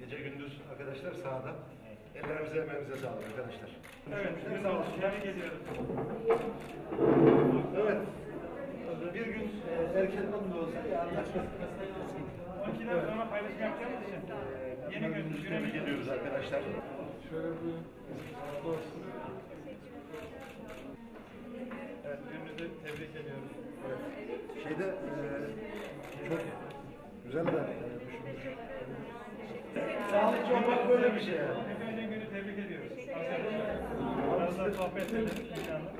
Gece gündüz arkadaşlar sahada. Ellerimize emeğimize sağlık arkadaşlar. Evet, sağ olun. Tebrik ediyorum. Evet. Bir gün e, erkenden de olsa yarın 12'den sonra paylaşım yapacağımız için yeni gün günümüz ediyoruz arkadaşlar. Şöyle bir olsun. Evet, günümüzü tebrik ediyoruz. Şeyde e, çok güzel de e, düşünmüş. Sağlıkçı olmak böyle bir şey önce günü tebrik ediyoruz. Biraz daha sohbet edelim inşallah.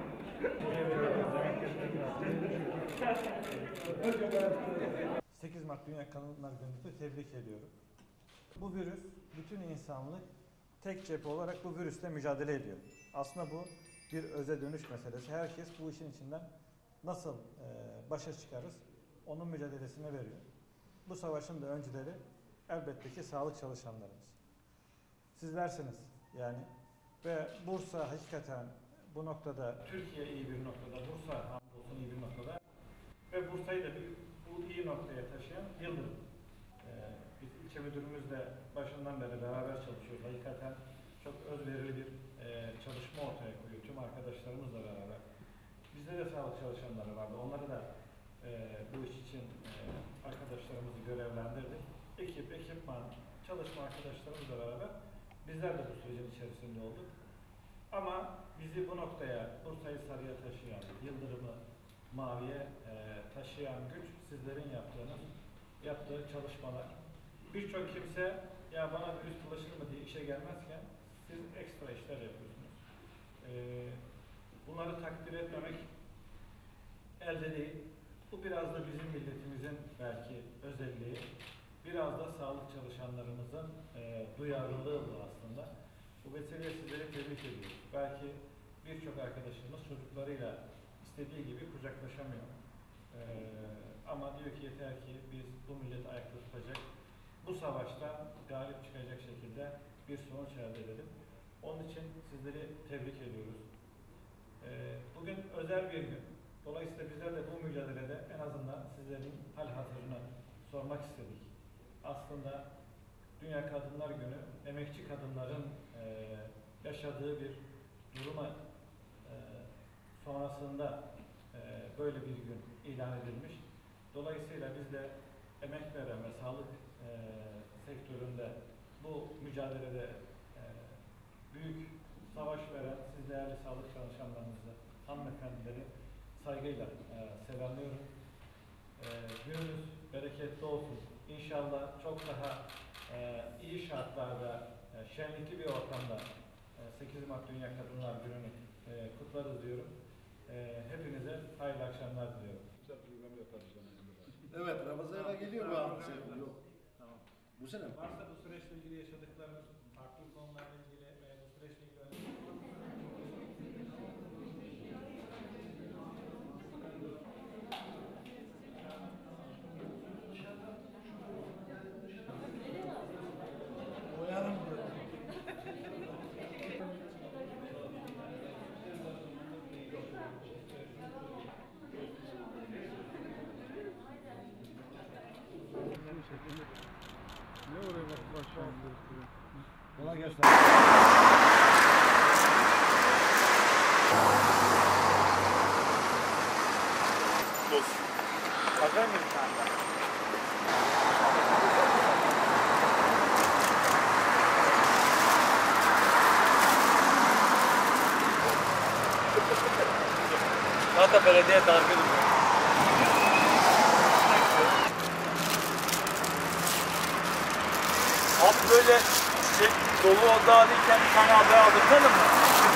Evet, demek ki biraz. 8 Mart Dünya Kadınlar Günü'nü tebrik ediyorum. Bu virüs, bütün insanlık tek cephe olarak bu virüsle mücadele ediyor. Aslında bu bir öze dönüş meselesi. Herkes bu işin içinden nasıl e, başa çıkarız, onun mücadelesine veriyor. Bu savaşın da öncüleri elbette ki sağlık çalışanlarımız. Sizlersiniz yani. Ve Bursa hakikaten bu noktada Türkiye iyi bir noktada, Bursa hamdolsun iyi bir noktada ve Bursa'yı da bu iyi noktaya taşıyan Yıldırım. Ee, biz ilçe müdürümüzle başından beri beraber çalışıyoruz. Hakikaten çok özverili bir e, çalışma ortaya koyuyor tüm arkadaşlarımızla beraber. Bizde de sağlık çalışanları vardı. Onları da e, bu iş için e, arkadaşlarımızı görevlendirdik. Ekip, ekipman, çalışma arkadaşlarımızla beraber bizler de bu sürecin içerisinde olduk. Ama bizi bu noktaya, Bursa'yı sarıya taşıyan, Yıldırım'ı maviye e, taşıyan güç sizlerin yaptığınız, yaptığı çalışmalar. Birçok kimse ya bana virüs bulaşır mı diye işe gelmezken siz ekstra işler yapıyorsunuz. E, bunları takdir etmemek elde değil. Bu biraz da bizim milletimizin belki özelliği. Biraz da sağlık çalışanlarımızın e, duyarlılığı bu aslında. Bu vesileyle sizleri tebrik ediyoruz. Belki birçok arkadaşımız çocuklarıyla istediği gibi kucaklaşamıyor. Ee, ama diyor ki yeter ki biz bu milleti ayakta tutacak, bu savaşta galip çıkacak şekilde bir sonuç elde edelim. Onun için sizleri tebrik ediyoruz. Ee, bugün özel bir gün. Dolayısıyla bizler de bu mücadelede en azından sizlerin hal hatırını sormak istedik. Aslında Dünya Kadınlar Günü, emekçi kadınların eee, yaşadığı bir duruma eee, sonrasında eee, böyle bir gün ilan edilmiş. Dolayısıyla biz de emek veren ve sağlık eee, sektöründe bu mücadelede eee, büyük savaş veren siz değerli sağlık çalışanlarınızı, hanımefendileri saygıyla eee selamlıyorum. Eee gününüz bereketli olsun. İnşallah çok daha eee, iyi şartlarda, eee, şenlikli bir ortamda eee, 8 Mart Dünya Kadınlar Günü'nü eee, kutlarız diyorum. Eee, hepinize hayırlı akşamlar diliyorum. Güzel program yaparız zamanında. Evet Ramazan'a geliyor bu hafta. Yok. Tamam. Bu sene mi? Varsa bu süreçle ilgili yaşadıklarınız, farklı konularla ilgili Kolay gelsin. Hazır mıyız şu anda? Zaten belediye darbe Abi böyle şey, dolu odağı değilken bir tane haber aldırtalım mı?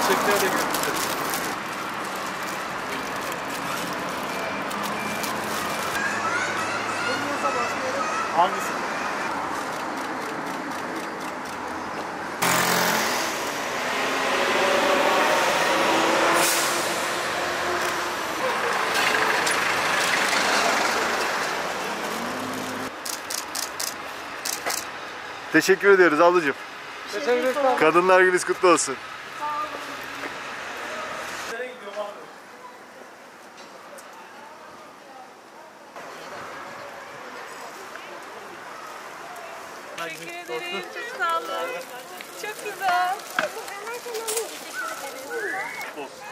Çiçekleri de göreceğiz. Hangisi? Teşekkür ediyoruz ablacığım. Teşekkür ederim. Kadınlar Gününüz kutlu olsun. Nereye? Teşekkür ederim. Çok sağ olun. Çok güzel.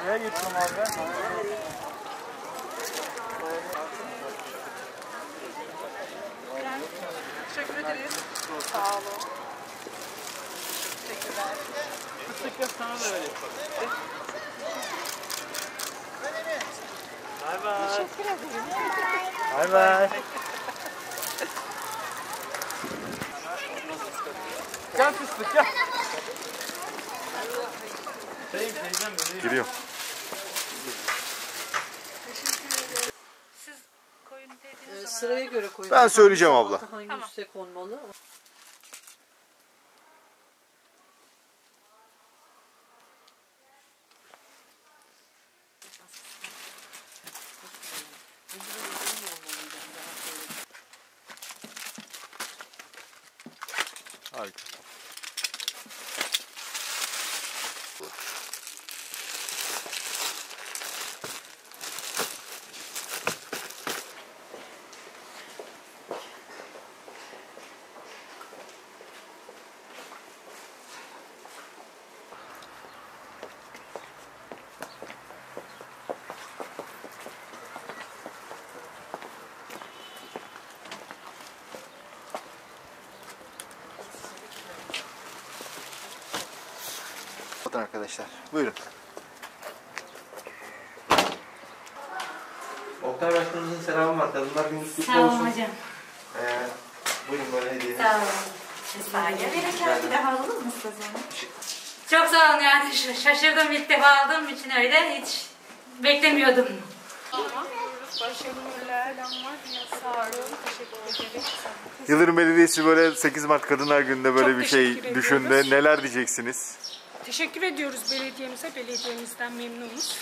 Neye gittim abi? Teşekkür ederiz. Sağ olun. Teşekkürler. Yok sana da öyle. Bay bay. Teşekkür ederim. Bay bay. Gel fıstık gel. Şeyim Sıraya göre koyun. Ben söyleyeceğim abla. Hangisi Tamam. üste konmalı? Harika. Bakın arkadaşlar. Buyurun. Oktay Başkanımızın selamı var. Kadınlar Günü kutlu Sağ olun olsun. hocam. Ee, buyurun böyle hediye. Sağ olun. Bir saniye verirken bir daha alır mısınız onu? Çok sağ olun yani Ş- şaşırdım ilk defa aldığım için öyle hiç beklemiyordum. Başarılar. Selamlar. Sağ olun. Teşekkür ederim. Yıldırım Belediyesi böyle 8 Mart Kadınlar Günü'nde böyle Çok bir şey teşekkür düşündü. ediyoruz. Neler diyeceksiniz? Teşekkür ediyoruz belediyemize. Belediyemizden memnunuz.